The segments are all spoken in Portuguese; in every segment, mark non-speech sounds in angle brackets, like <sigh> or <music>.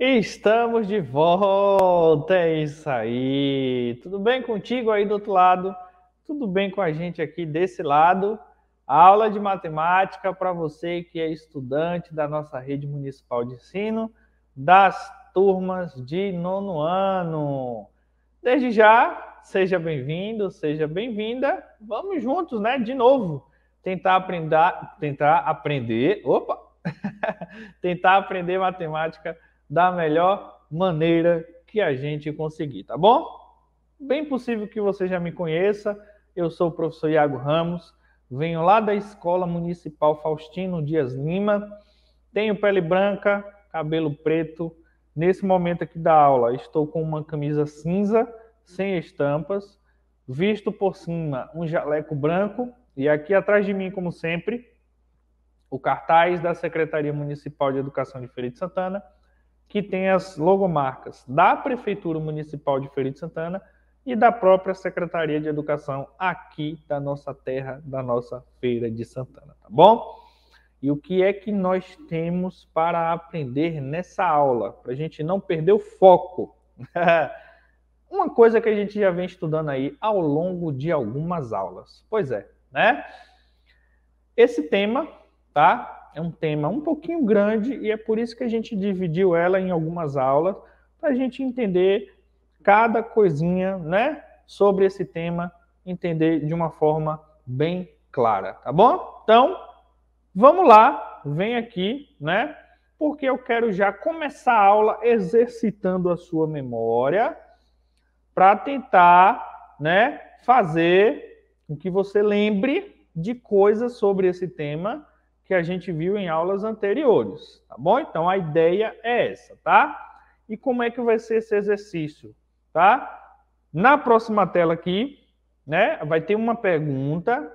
Estamos de volta, é isso aí. Tudo bem contigo aí do outro lado? Tudo bem com a gente aqui desse lado? Aula de matemática para você que é estudante da nossa rede municipal de ensino, das turmas de nono ano. Desde já, seja bem-vindo, seja bem-vinda. Vamos juntos, né? De novo, tentar aprender, tentar aprender, opa, <laughs> tentar aprender matemática da melhor maneira que a gente conseguir, tá bom? Bem possível que você já me conheça. Eu sou o professor Iago Ramos, venho lá da Escola Municipal Faustino Dias Lima, tenho pele branca, cabelo preto. Nesse momento aqui da aula, estou com uma camisa cinza, sem estampas, visto por cima um jaleco branco, e aqui atrás de mim, como sempre, o cartaz da Secretaria Municipal de Educação de Feira de Santana, que tem as logomarcas da Prefeitura Municipal de Feira de Santana e da própria Secretaria de Educação aqui da nossa terra, da nossa Feira de Santana, tá bom? E o que é que nós temos para aprender nessa aula, para a gente não perder o foco? <laughs> Uma coisa que a gente já vem estudando aí ao longo de algumas aulas. Pois é, né? Esse tema, tá? É um tema um pouquinho grande e é por isso que a gente dividiu ela em algumas aulas para a gente entender cada coisinha, né, sobre esse tema, entender de uma forma bem clara, tá bom? Então, vamos lá, vem aqui, né? Porque eu quero já começar a aula exercitando a sua memória para tentar, né, fazer com que você lembre de coisas sobre esse tema que a gente viu em aulas anteriores, tá bom? Então a ideia é essa, tá? E como é que vai ser esse exercício, tá? Na próxima tela aqui, né, vai ter uma pergunta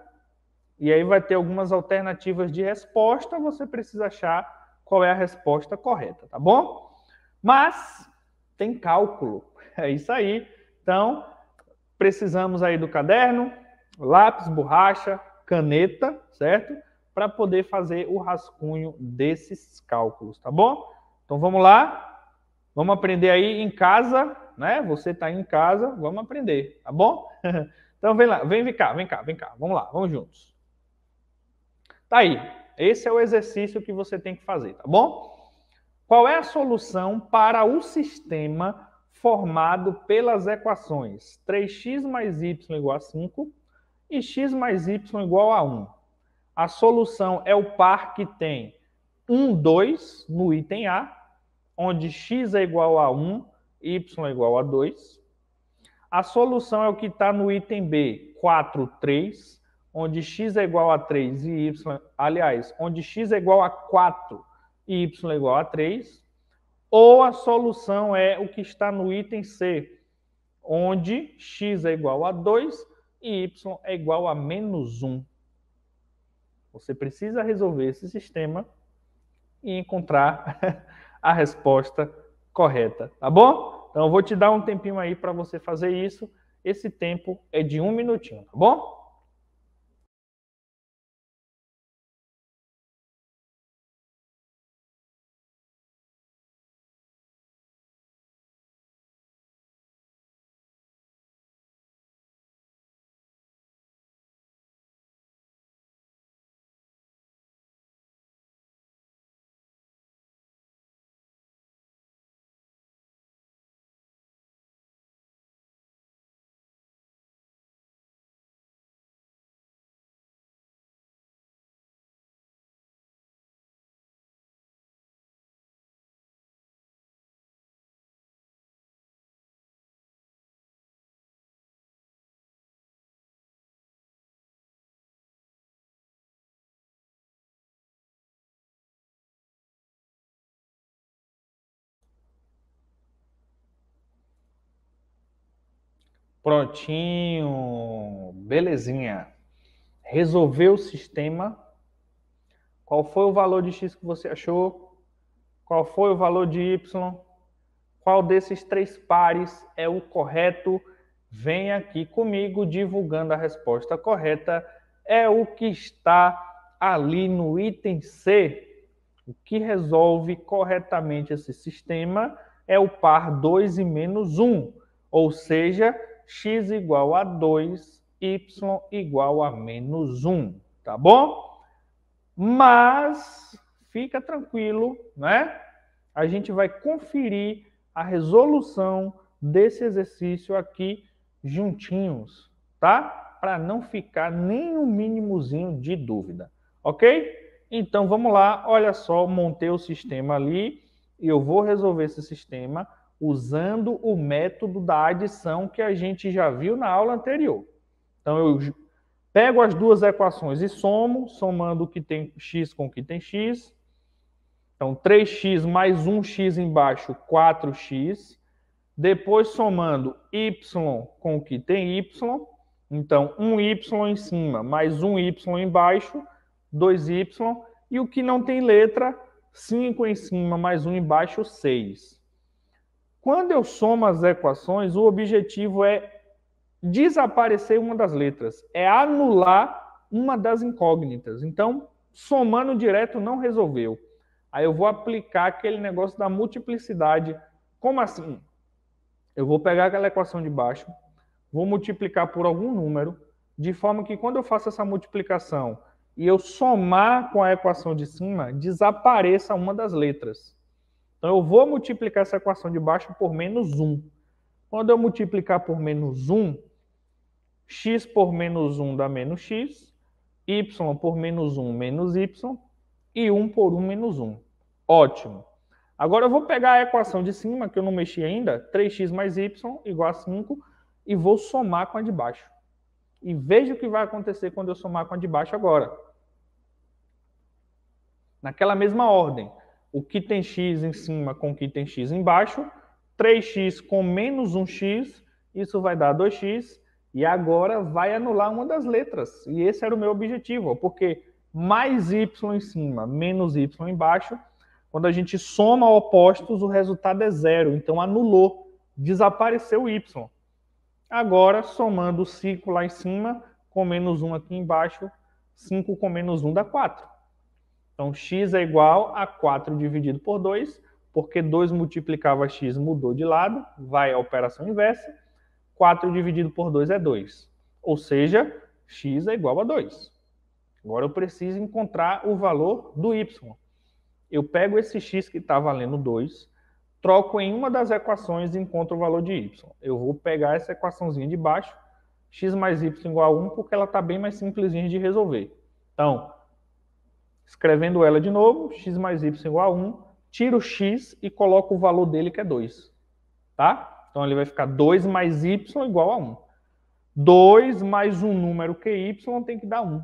e aí vai ter algumas alternativas de resposta, você precisa achar qual é a resposta correta, tá bom? Mas tem cálculo, <laughs> é isso aí. Então, precisamos aí do caderno, lápis, borracha, caneta, certo? Para poder fazer o rascunho desses cálculos, tá bom? Então vamos lá. Vamos aprender aí em casa, né? Você está em casa, vamos aprender, tá bom? <laughs> então vem lá, vem, cá, vem cá, vem cá. Vamos lá, vamos juntos. Tá aí. Esse é o exercício que você tem que fazer, tá bom? Qual é a solução para o sistema formado pelas equações 3x mais y igual a 5 e x mais y igual a 1? A solução é o par que tem 1, 2 no item A, onde x é igual a 1, y é igual a 2. A solução é o que está no item B, 4, 3, onde x é igual a 3 e y, aliás, onde x é igual a 4 e y é igual a 3. Ou a solução é o que está no item C, onde x é igual a 2 e y é igual a menos 1. Você precisa resolver esse sistema e encontrar <laughs> a resposta correta, tá bom? Então, eu vou te dar um tempinho aí para você fazer isso. Esse tempo é de um minutinho, tá bom? Prontinho, belezinha. Resolveu o sistema. Qual foi o valor de x que você achou? Qual foi o valor de y? Qual desses três pares é o correto? Vem aqui comigo divulgando a resposta correta. É o que está ali no item C, O que resolve corretamente esse sistema é o par 2 e menos 1, ou seja, x igual a 2, y igual a menos 1, tá bom? Mas fica tranquilo, né? A gente vai conferir a resolução desse exercício aqui juntinhos, tá? Para não ficar nem um mínimozinho de dúvida, ok? Então vamos lá, olha só, montei o sistema ali e eu vou resolver esse sistema usando o método da adição que a gente já viu na aula anterior. Então eu pego as duas equações e somo, somando o que tem x com o que tem x. Então 3x mais 1x embaixo, 4x. Depois somando y com o que tem y. Então 1y em cima mais 1y embaixo, 2y. E o que não tem letra, 5 em cima mais 1 embaixo, 6. Quando eu somo as equações, o objetivo é desaparecer uma das letras, é anular uma das incógnitas. Então, somando direto não resolveu. Aí eu vou aplicar aquele negócio da multiplicidade. Como assim? Eu vou pegar aquela equação de baixo, vou multiplicar por algum número, de forma que quando eu faço essa multiplicação e eu somar com a equação de cima, desapareça uma das letras. Então, eu vou multiplicar essa equação de baixo por menos 1. Quando eu multiplicar por menos 1, x por menos 1 dá menos x, y por menos 1 menos y, e 1 por 1 menos 1. Ótimo. Agora eu vou pegar a equação de cima, que eu não mexi ainda, 3x mais y igual a 5, e vou somar com a de baixo. E veja o que vai acontecer quando eu somar com a de baixo agora. Naquela mesma ordem o que tem x em cima com o que tem x embaixo, 3x com menos 1x, isso vai dar 2x, e agora vai anular uma das letras. E esse era o meu objetivo, porque mais y em cima, menos y embaixo, quando a gente soma opostos, o resultado é zero. Então anulou, desapareceu o y. Agora, somando 5 lá em cima, com menos 1 aqui embaixo, 5 com menos 1 dá 4. Então, x é igual a 4 dividido por 2, porque 2 multiplicava x mudou de lado, vai a operação inversa. 4 dividido por 2 é 2. Ou seja, x é igual a 2. Agora eu preciso encontrar o valor do y. Eu pego esse x que está valendo 2, troco em uma das equações e encontro o valor de y. Eu vou pegar essa equaçãozinha de baixo, x mais y igual a 1, porque ela está bem mais simplesinha de resolver. Então, Escrevendo ela de novo, x mais y igual a 1, tiro x e coloco o valor dele, que é 2. Tá? Então, ele vai ficar 2 mais y igual a 1. 2 mais um número que y tem que dar 1.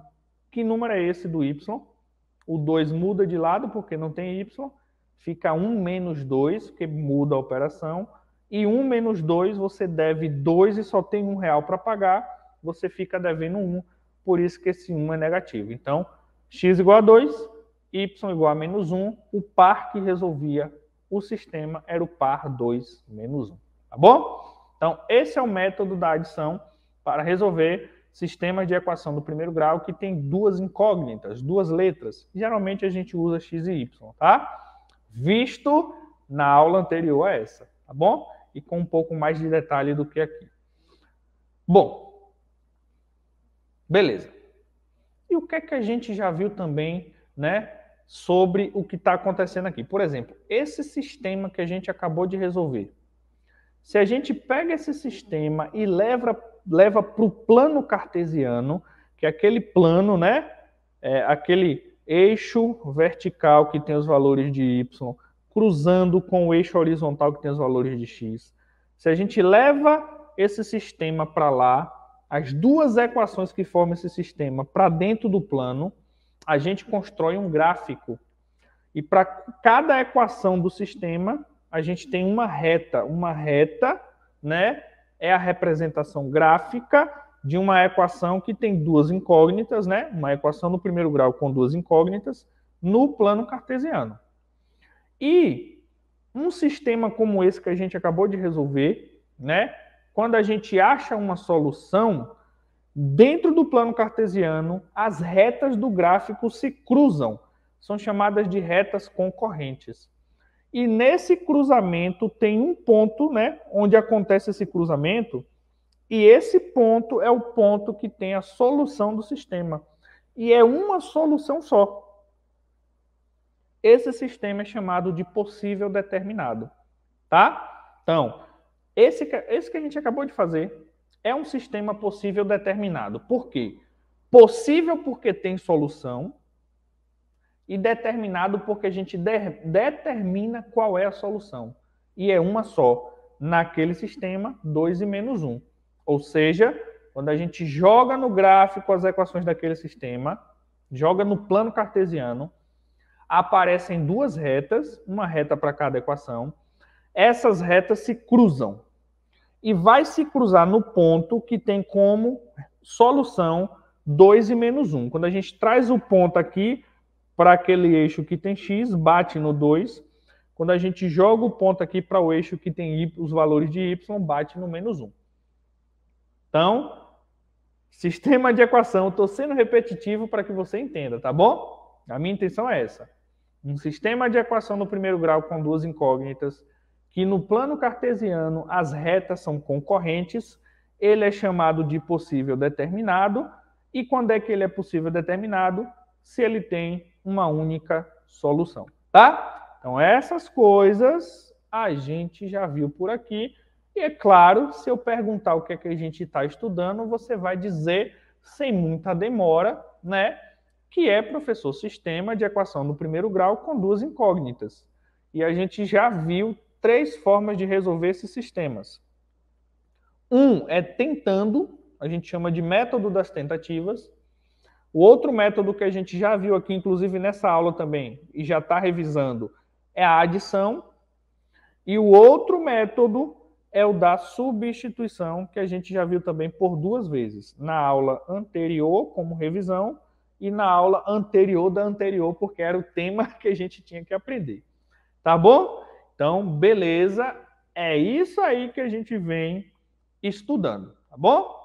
Que número é esse do y? O 2 muda de lado porque não tem y. Fica 1 menos 2, que muda a operação. E 1 menos 2, você deve 2 e só tem 1 real para pagar. Você fica devendo 1. Por isso que esse 1 é negativo. Então, x igual a 2, y igual a menos 1, o par que resolvia o sistema era o par 2 menos 1. Tá bom? Então, esse é o método da adição para resolver sistemas de equação do primeiro grau que tem duas incógnitas, duas letras. Geralmente a gente usa x e y, tá? Visto na aula anterior a essa, tá bom? E com um pouco mais de detalhe do que aqui. Bom, beleza. E o que é que a gente já viu também, né, sobre o que está acontecendo aqui? Por exemplo, esse sistema que a gente acabou de resolver. Se a gente pega esse sistema e leva leva para o plano cartesiano, que é aquele plano, né, é, aquele eixo vertical que tem os valores de y, cruzando com o eixo horizontal que tem os valores de x. Se a gente leva esse sistema para lá, as duas equações que formam esse sistema para dentro do plano, a gente constrói um gráfico. E para cada equação do sistema, a gente tem uma reta. Uma reta, né, é a representação gráfica de uma equação que tem duas incógnitas, né? Uma equação no primeiro grau com duas incógnitas no plano cartesiano. E um sistema como esse que a gente acabou de resolver, né? Quando a gente acha uma solução, dentro do plano cartesiano, as retas do gráfico se cruzam. são chamadas de retas concorrentes. E nesse cruzamento tem um ponto, né, onde acontece esse cruzamento, e esse ponto é o ponto que tem a solução do sistema. E é uma solução só. Esse sistema é chamado de possível determinado, tá? Então, esse, esse que a gente acabou de fazer é um sistema possível determinado. Por quê? Possível porque tem solução e determinado porque a gente de, determina qual é a solução. E é uma só. Naquele sistema, 2 e menos 1. Um. Ou seja, quando a gente joga no gráfico as equações daquele sistema, joga no plano cartesiano, aparecem duas retas, uma reta para cada equação. Essas retas se cruzam e vai se cruzar no ponto que tem como solução 2 e menos 1. Quando a gente traz o ponto aqui para aquele eixo que tem x, bate no 2. Quando a gente joga o ponto aqui para o eixo que tem y, os valores de y, bate no menos 1. Então, sistema de equação, estou sendo repetitivo para que você entenda, tá bom? A minha intenção é essa. Um sistema de equação no primeiro grau com duas incógnitas, que no plano cartesiano as retas são concorrentes, ele é chamado de possível determinado, e quando é que ele é possível determinado? Se ele tem uma única solução, tá? Então essas coisas a gente já viu por aqui, e é claro, se eu perguntar o que é que a gente está estudando, você vai dizer sem muita demora, né? Que é professor sistema de equação no primeiro grau com duas incógnitas. E a gente já viu três formas de resolver esses sistemas. Um é tentando, a gente chama de método das tentativas. O outro método que a gente já viu aqui, inclusive nessa aula também, e já está revisando, é a adição. E o outro método é o da substituição, que a gente já viu também por duas vezes, na aula anterior, como revisão, e na aula anterior da anterior, porque era o tema <laughs> que a gente tinha que aprender. Tá bom? Então, beleza, é isso aí que a gente vem estudando, tá bom?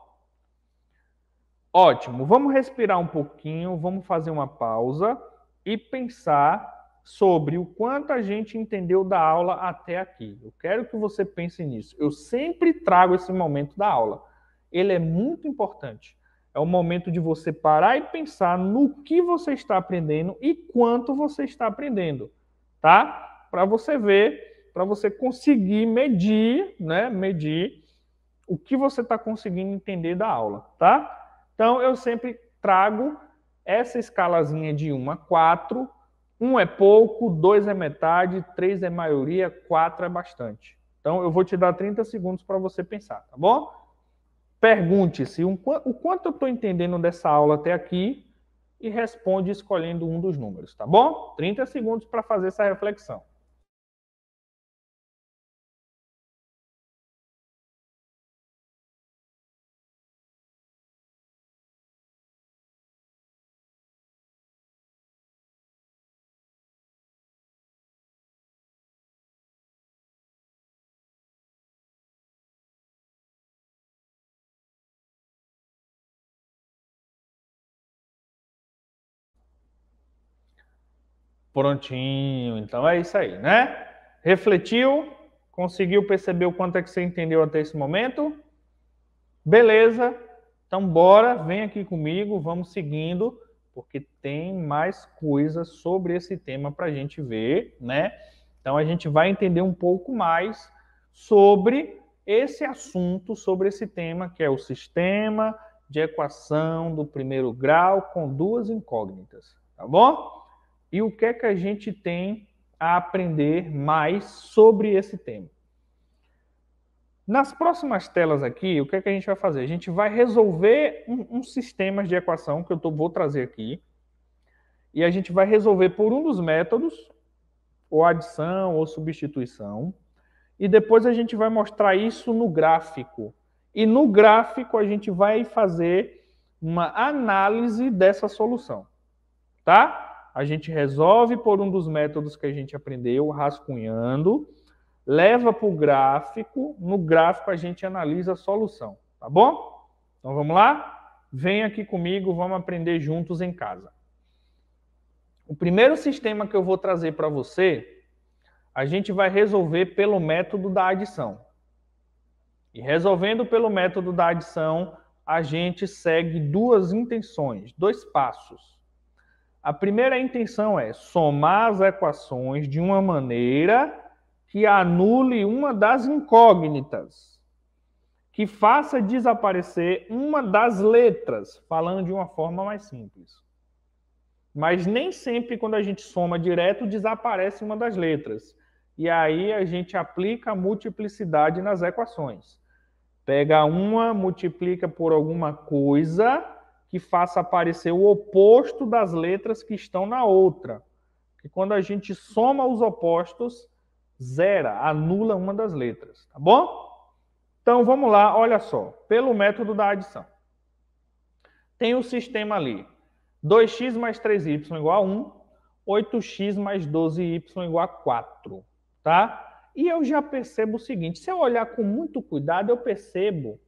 Ótimo, vamos respirar um pouquinho, vamos fazer uma pausa e pensar sobre o quanto a gente entendeu da aula até aqui. Eu quero que você pense nisso. Eu sempre trago esse momento da aula. Ele é muito importante. É o momento de você parar e pensar no que você está aprendendo e quanto você está aprendendo, tá? Para você ver, para você conseguir medir, né? Medir o que você está conseguindo entender da aula, tá? Então eu sempre trago essa escalazinha de 1 a 4. 1 é pouco, 2 é metade, 3 é maioria, 4 é bastante. Então eu vou te dar 30 segundos para você pensar, tá bom? Pergunte-se um, o quanto eu estou entendendo dessa aula até aqui e responde escolhendo um dos números, tá bom? 30 segundos para fazer essa reflexão. Prontinho. Então é isso aí, né? Refletiu? Conseguiu perceber o quanto é que você entendeu até esse momento? Beleza. Então bora, vem aqui comigo, vamos seguindo, porque tem mais coisas sobre esse tema para a gente ver, né? Então a gente vai entender um pouco mais sobre esse assunto, sobre esse tema, que é o sistema de equação do primeiro grau com duas incógnitas, tá bom? E o que é que a gente tem a aprender mais sobre esse tema. Nas próximas telas aqui, o que é que a gente vai fazer? A gente vai resolver um, um de equação que eu tô, vou trazer aqui, e a gente vai resolver por um dos métodos, ou adição ou substituição, e depois a gente vai mostrar isso no gráfico. E no gráfico a gente vai fazer uma análise dessa solução, tá? A gente resolve por um dos métodos que a gente aprendeu, rascunhando, leva para o gráfico, no gráfico a gente analisa a solução, tá bom? Então vamos lá? Vem aqui comigo, vamos aprender juntos em casa. O primeiro sistema que eu vou trazer para você, a gente vai resolver pelo método da adição. E resolvendo pelo método da adição, a gente segue duas intenções, dois passos. A primeira intenção é somar as equações de uma maneira que anule uma das incógnitas, que faça desaparecer uma das letras, falando de uma forma mais simples. Mas nem sempre, quando a gente soma direto, desaparece uma das letras. E aí a gente aplica a multiplicidade nas equações. Pega uma, multiplica por alguma coisa que faça aparecer o oposto das letras que estão na outra. E quando a gente soma os opostos, zera, anula uma das letras, tá bom? Então vamos lá, olha só, pelo método da adição. Tem o sistema ali, 2x mais 3y igual a 1, 8x mais 12y igual a 4, tá? E eu já percebo o seguinte, se eu olhar com muito cuidado, eu percebo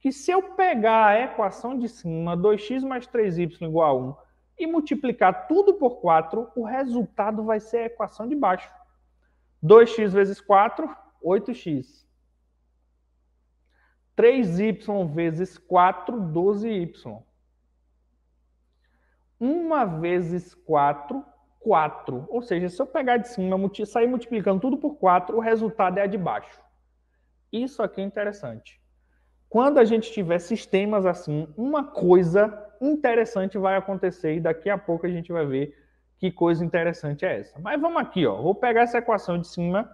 que se eu pegar a equação de cima, 2x mais 3y igual a 1, e multiplicar tudo por 4, o resultado vai ser a equação de baixo. 2x vezes 4, 8x. 3y vezes 4, 12y. 1 vezes 4, 4. Ou seja, se eu pegar de cima, sair multiplicando tudo por 4, o resultado é a de baixo. Isso aqui é interessante. Quando a gente tiver sistemas assim, uma coisa interessante vai acontecer e daqui a pouco a gente vai ver que coisa interessante é essa. Mas vamos aqui, ó. Vou pegar essa equação de cima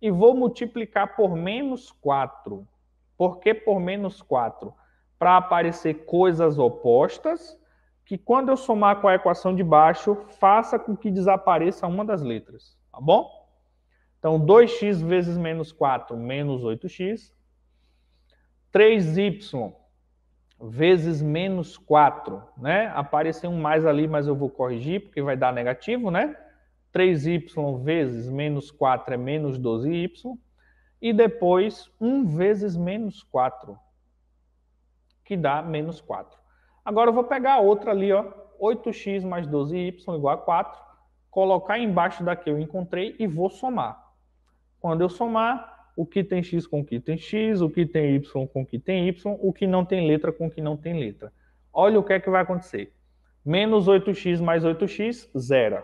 e vou multiplicar por menos 4. Por que por menos 4? Para aparecer coisas opostas que quando eu somar com a equação de baixo, faça com que desapareça uma das letras, tá bom? Então, 2x vezes menos 4, menos 8x. 3y vezes menos 4, né? Apareceu um mais ali, mas eu vou corrigir, porque vai dar negativo, né? 3y vezes menos 4 é menos 12y. E depois 1 vezes menos 4, que dá menos 4. Agora eu vou pegar a outra ali, ó, 8x mais 12y igual a 4, colocar embaixo da que eu encontrei e vou somar. Quando eu somar, o que tem x com o que tem x, o que tem y com o que tem y, o que não tem letra com o que não tem letra. Olha o que é que vai acontecer. Menos 8x mais 8x, zero.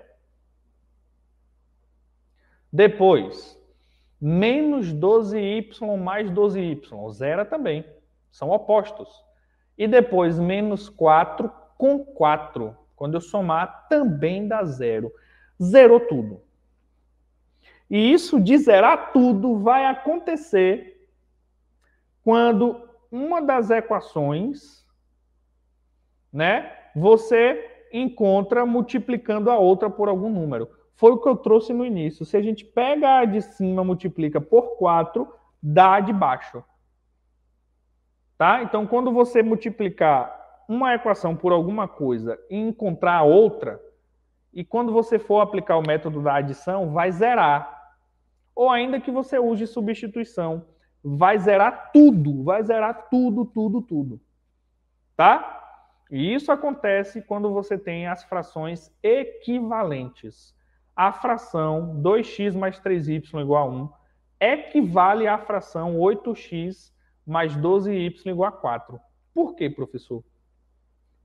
Depois, menos 12y mais 12y, zero também. São opostos. E depois, menos 4 com 4. Quando eu somar, também dá zero. Zerou tudo. E isso de zerar tudo vai acontecer quando uma das equações, né, você encontra multiplicando a outra por algum número. Foi o que eu trouxe no início. Se a gente pega a de cima, multiplica por 4, dá a de baixo. Tá? Então, quando você multiplicar uma equação por alguma coisa e encontrar a outra, e quando você for aplicar o método da adição, vai zerar. Ou ainda que você use substituição, vai zerar tudo, vai zerar tudo, tudo, tudo. Tá? E isso acontece quando você tem as frações equivalentes. A fração 2x mais 3y igual a 1 equivale à fração 8x mais 12y igual a 4. Por quê, professor?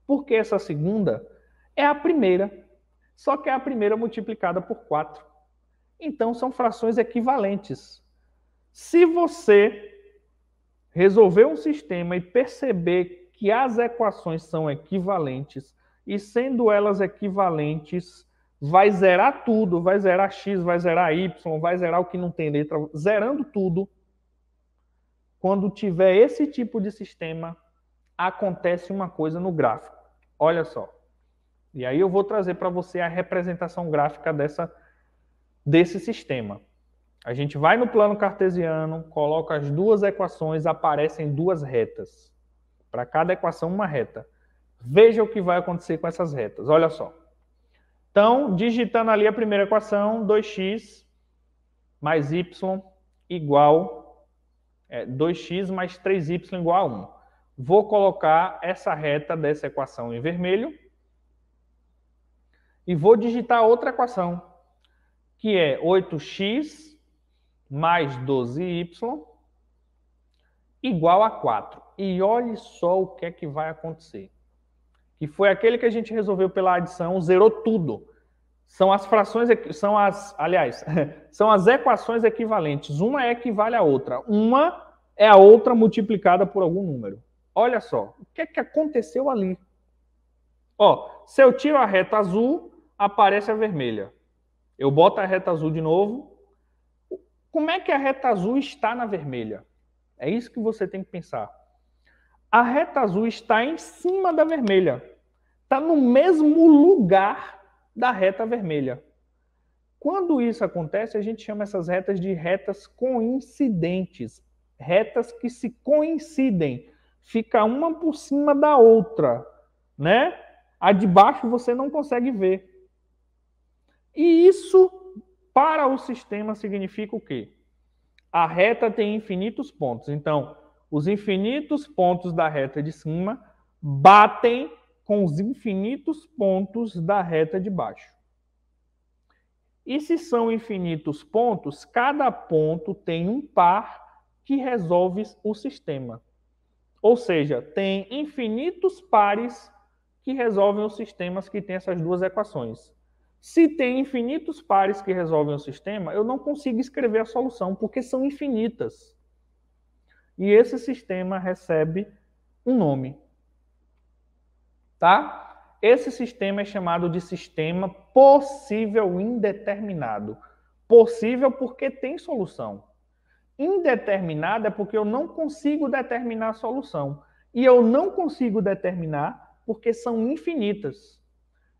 Porque essa segunda é a primeira, só que é a primeira multiplicada por 4. Então, são frações equivalentes. Se você resolver um sistema e perceber que as equações são equivalentes, e sendo elas equivalentes, vai zerar tudo, vai zerar x, vai zerar y, vai zerar o que não tem letra, zerando tudo, quando tiver esse tipo de sistema, acontece uma coisa no gráfico. Olha só. E aí eu vou trazer para você a representação gráfica dessa, desse sistema. A gente vai no plano cartesiano, coloca as duas equações, aparecem duas retas. Para cada equação, uma reta. Veja o que vai acontecer com essas retas. Olha só. Então, digitando ali a primeira equação, 2x mais y igual é 2x mais 3y igual a 1. Vou colocar essa reta dessa equação em vermelho. e vou digitar outra equação, que é 8x mais 12y igual a 4. E olhe só o que é que vai acontecer. Que foi aquele que a gente resolveu pela adição, zerou tudo. São as frações, são as, aliás, <laughs> são as equações equivalentes. Uma equivale à outra. Uma é a outra multiplicada por algum número. Olha só, o que é que aconteceu ali? Ó, se eu tiro a reta azul, aparece a vermelha. Eu boto a reta azul de novo. Como é que a reta azul está na vermelha? É isso que você tem que pensar. A reta azul está em cima da vermelha. Está no mesmo lugar da reta vermelha. Quando isso acontece, a gente chama essas retas de retas coincidentes. Retas que se coincidem. Fica uma por cima da outra, né? A de baixo você não consegue ver. E isso, para o sistema, significa o quê? a reta tem infinitos pontos. Então, os infinitos pontos da reta de cima batem com os infinitos pontos da reta de baixo. E se são infinitos pontos, cada ponto tem um par que resolve o sistema. Ou seja, tem infinitos pares que resolvem os sistemas que têm essas duas equações. Se tem infinitos pares que resolvem o sistema, eu não consigo escrever a solução, porque são infinitas. E esse sistema recebe um nome. Tá? Esse sistema é chamado de sistema possível indeterminado. Possível porque tem solução. Indeterminado é porque eu não consigo determinar a solução. E eu não consigo determinar porque são infinitas.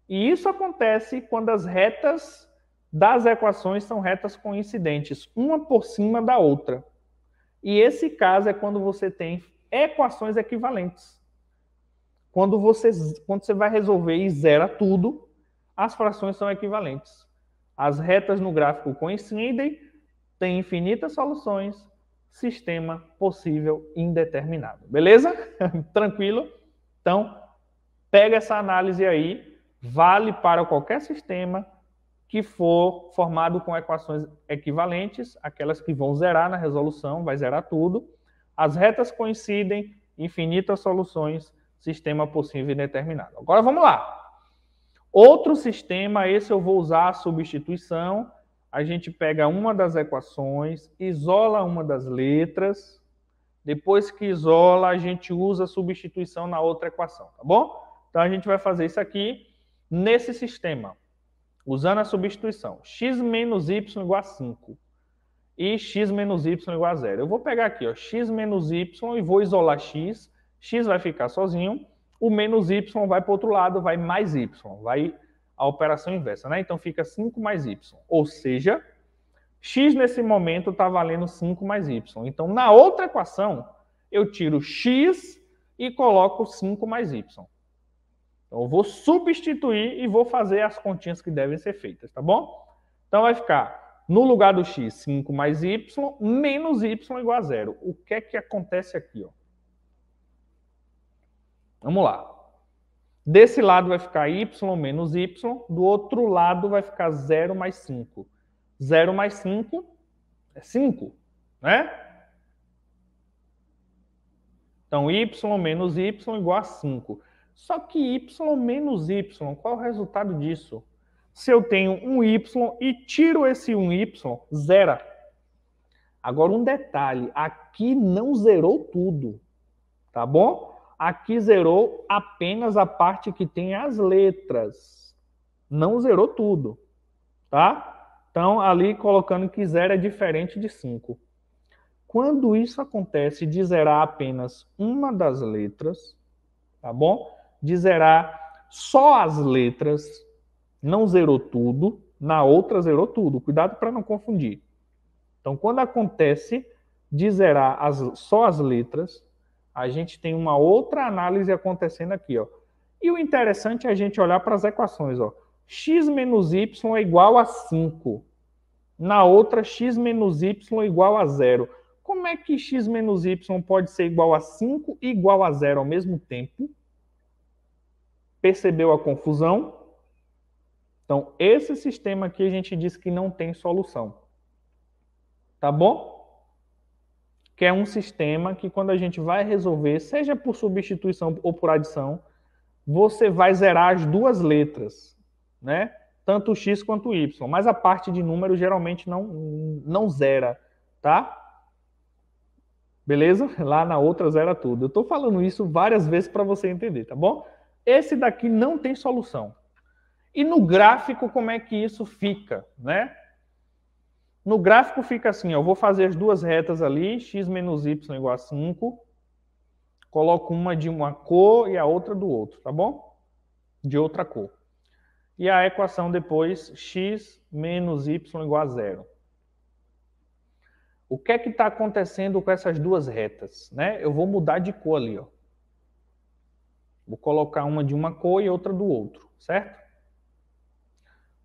E isso acontece quando as retas das equações são retas coincidentes, uma por cima da outra. E esse caso é quando você tem equações equivalentes. Quando você, quando você vai resolver e zera tudo, as frações são equivalentes. As retas no gráfico coincidem, tem infinitas soluções, sistema possível indeterminado. Beleza? <laughs> Tranquilo? Então, pega essa análise aí vale para qualquer sistema que for formado com equações equivalentes, aquelas que vão zerar na resolução, vai zerar tudo. As retas coincidem, infinitas soluções, sistema possível e determinado. Agora vamos lá. Outro sistema, esse eu vou usar a substituição. A gente pega uma das equações, isola uma das letras. Depois que isola, a gente usa a substituição na outra equação, tá bom? Então a gente vai fazer isso aqui nesse sistema, usando a substituição, x menos y igual a 5 e x menos y igual a 0. Eu vou pegar aqui, ó, x menos y e vou isolar x, x vai ficar sozinho, o menos y vai para o outro lado, vai mais y, vai a operação inversa, né? Então fica 5 mais y, ou seja, x nesse momento está valendo 5 mais y. Então, na outra equação, eu tiro x e coloco 5 mais y. Então, eu vou substituir e vou fazer as continhas que devem ser feitas, tá bom? Então, vai ficar no lugar do x, 5 mais y, menos y igual a zero. O que é que acontece aqui? Ó? Vamos lá. Desse lado vai ficar y menos y, do outro lado vai ficar 0 mais 5. 0 mais 5 é 5, né? Então, y menos y igual a 5. Só que y menos y, qual é o resultado disso? Se eu tenho um y e tiro esse 1y, zera. Agora um detalhe, aqui não zerou tudo, tá bom? Aqui zerou apenas a parte que tem as letras. Não zerou tudo, tá? Então, ali colocando que zero é diferente de 5. Quando isso acontece de zerar apenas uma das letras, tá bom? De zerar só as letras, não zerou tudo, na outra zerou tudo. Cuidado para não confundir. Então, quando acontece de zerar as, só as letras, a gente tem uma outra análise acontecendo aqui. Ó. E o interessante é a gente olhar para as equações. Ó. x menos y é igual a 5. Na outra, x menos y é igual a zero. Como é que x menos y pode ser igual a 5 e igual a zero ao mesmo tempo? Percebeu a confusão? Então, esse sistema aqui a gente diz que não tem solução. Tá bom? Que é um sistema que quando a gente vai resolver, seja por substituição ou por adição, você vai zerar as duas letras, né? Tanto o x quanto o y. Mas a parte de número geralmente não, não zera, tá? Beleza? Lá na outra zera tudo. Eu estou falando isso várias vezes para você entender, tá bom? Esse daqui não tem solução. E no gráfico, como é que isso fica, né? No gráfico fica assim, eu vou fazer as duas retas ali, x menos y igual a 5, coloco uma de uma cor e a outra do outro, tá bom? De outra cor. E a equação depois, x menos y igual a zero. O que é que está acontecendo com essas duas retas? Né? Eu vou mudar de cor ali. Ó. Vou colocar uma de uma cor e outra do outro, certo?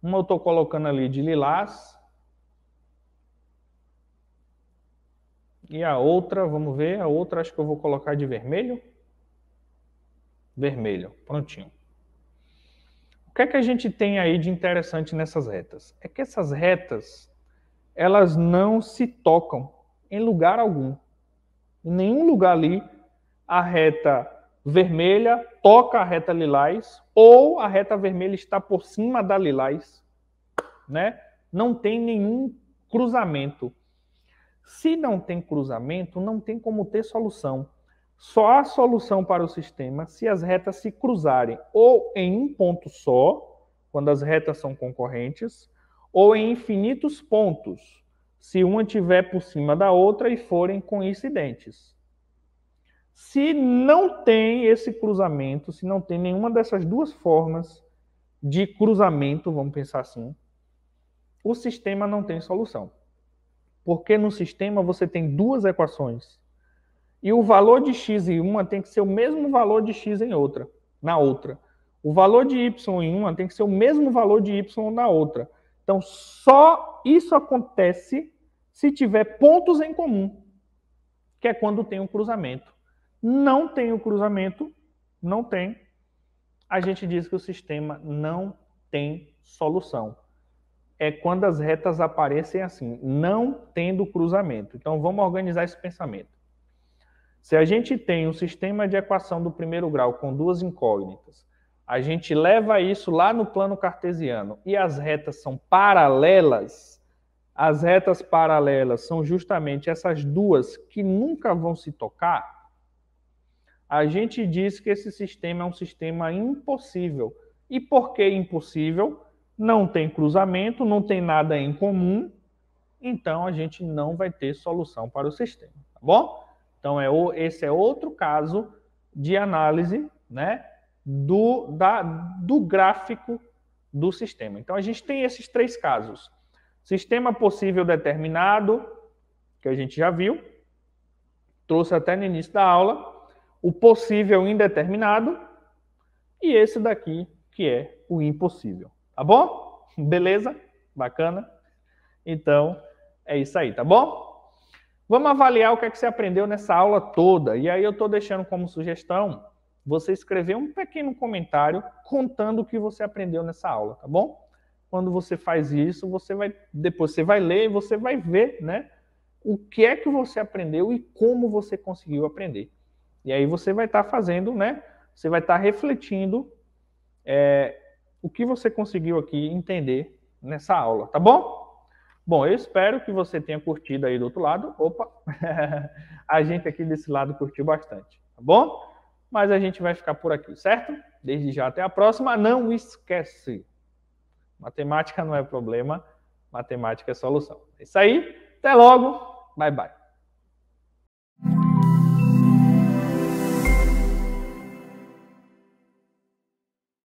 Uma eu estou colocando ali de lilás. E a outra, vamos ver, a outra acho que eu vou colocar de vermelho. Vermelho, prontinho. O que é que a gente tem aí de interessante nessas retas? É que essas retas elas não se tocam em lugar algum. Em nenhum lugar ali a reta vermelha toca a reta lilás ou a reta vermelha está por cima da lilás, né? Não tem nenhum cruzamento. Se não tem cruzamento, não tem como ter solução. Só há solução para o sistema se as retas se cruzarem ou em um ponto só, quando as retas são concorrentes, ou em infinitos pontos, se uma estiver por cima da outra e forem coincidentes. Se não tem esse cruzamento, se não tem nenhuma dessas duas formas de cruzamento, vamos pensar assim, o sistema não tem solução. Porque no sistema você tem duas equações. E o valor de x em uma tem que ser o mesmo valor de x em outra, na outra. O valor de y em uma tem que ser o mesmo valor de y na outra. Então, só isso acontece se tiver pontos em comum, que é quando tem um cruzamento. Não tem o cruzamento, não tem, a gente diz que o sistema não tem solução. É quando as retas aparecem assim, não tendo cruzamento. Então, vamos organizar esse pensamento. Se a gente tem um sistema de equação do primeiro grau com duas incógnitas, a gente leva isso lá no plano cartesiano e as retas são paralelas, as retas paralelas são justamente essas duas que nunca vão se tocar, a gente diz que esse sistema é um sistema impossível. E por que impossível? Não tem cruzamento, não tem nada em comum, então a gente não vai ter solução para o sistema, tá bom? Então é o, esse é outro caso de análise, né? do, da, do gráfico do sistema. Então, a gente tem esses três casos. Sistema possível determinado, que a gente já viu, trouxe até no início da aula. O possível indeterminado e esse daqui, que é o impossível. Tá bom? Beleza? Bacana? Então, é isso aí, tá bom? Vamos avaliar o que, é que você aprendeu nessa aula toda. E aí eu estou deixando como sugestão você escrever um pequeno comentário contando o que você aprendeu nessa aula, tá bom? Quando você faz isso, você vai depois você vai ler e você vai ver, né? O que é que você aprendeu e como você conseguiu aprender. E aí você vai estar tá fazendo, né? Você vai estar tá refletindo é, o que você conseguiu aqui entender nessa aula, tá bom? Bom, eu espero que você tenha curtido aí do outro lado. Opa! <laughs> a gente aqui desse lado curtiu bastante, tá bom? mas a gente vai ficar por aqui, certo? Desde já até a próxima. Não esquece, matemática não é problema, matemática é solução. É isso aí, até logo, bye bye.